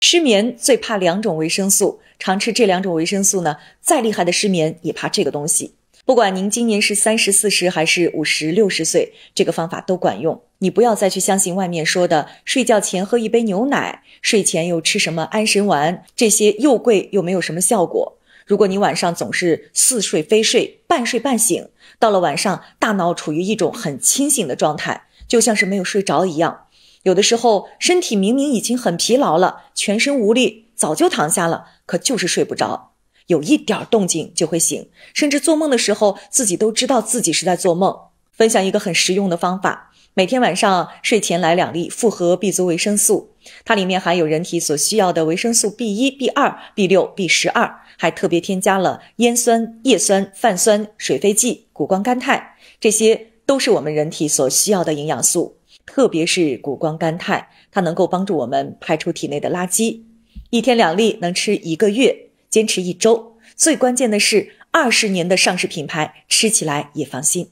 失眠最怕两种维生素，常吃这两种维生素呢，再厉害的失眠也怕这个东西。不管您今年是三十四十还是五十六十岁，这个方法都管用。你不要再去相信外面说的睡觉前喝一杯牛奶，睡前又吃什么安神丸，这些又贵又没有什么效果。如果你晚上总是似睡非睡、半睡半醒，到了晚上大脑处于一种很清醒的状态，就像是没有睡着一样。有的时候身体明明已经很疲劳了，全身无力，早就躺下了，可就是睡不着。有一点动静就会醒，甚至做梦的时候自己都知道自己是在做梦。分享一个很实用的方法：每天晚上睡前来两粒复合 B 族维生素，它里面含有人体所需要的维生素 B 一、B 二、B 六、B 十二，还特别添加了烟酸、叶酸、泛酸、水飞蓟、谷胱甘肽，这些都是我们人体所需要的营养素。特别是谷胱甘肽，它能够帮助我们排出体内的垃圾。一天两粒能吃一个月。坚持一周，最关键的是二十年的上市品牌，吃起来也放心。